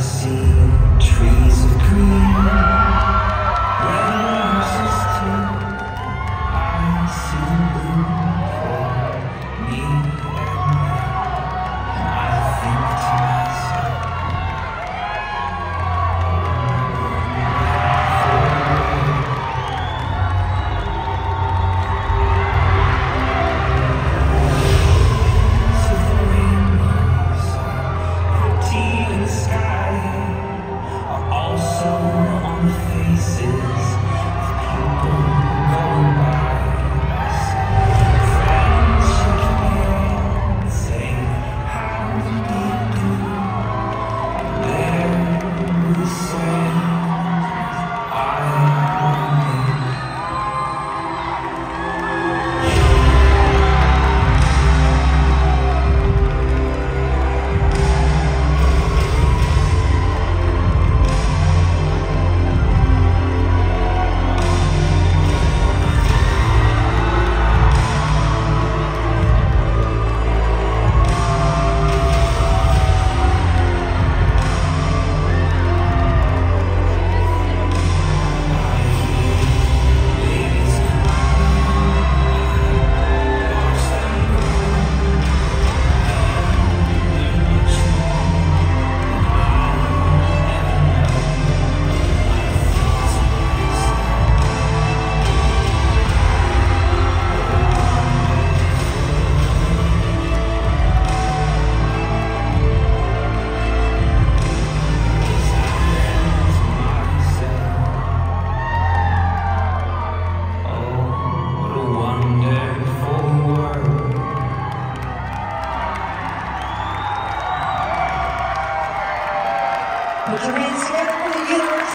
assim. Hands together for the universe.